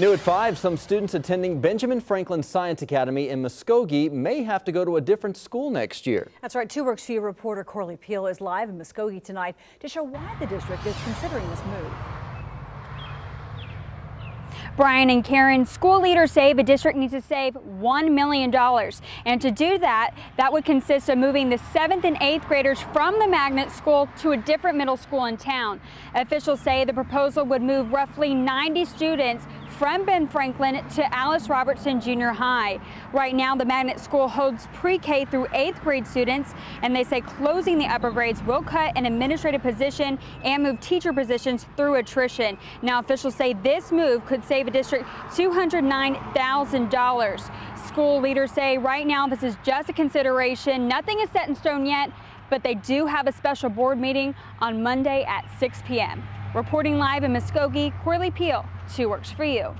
New at 5, some students attending Benjamin Franklin Science Academy in Muskogee may have to go to a different school next year. That's right. Two Works for You reporter Corley Peel is live in Muskogee tonight to show why the district is considering this move. Brian and Karen, school leaders say the district needs to save $1 million. And to do that, that would consist of moving the 7th and 8th graders from the magnet school to a different middle school in town. Officials say the proposal would move roughly 90 students from Ben Franklin to Alice Robertson Junior High. Right now, the magnet school holds pre-K through 8th grade students, and they say closing the upper grades will cut an administrative position and move teacher positions through attrition. Now, officials say this move could save a district $209,000. School leaders say right now this is just a consideration. Nothing is set in stone yet, but they do have a special board meeting on Monday at 6 p.m. Reporting live in Muskogee, Corley Peel, 2 Works for You.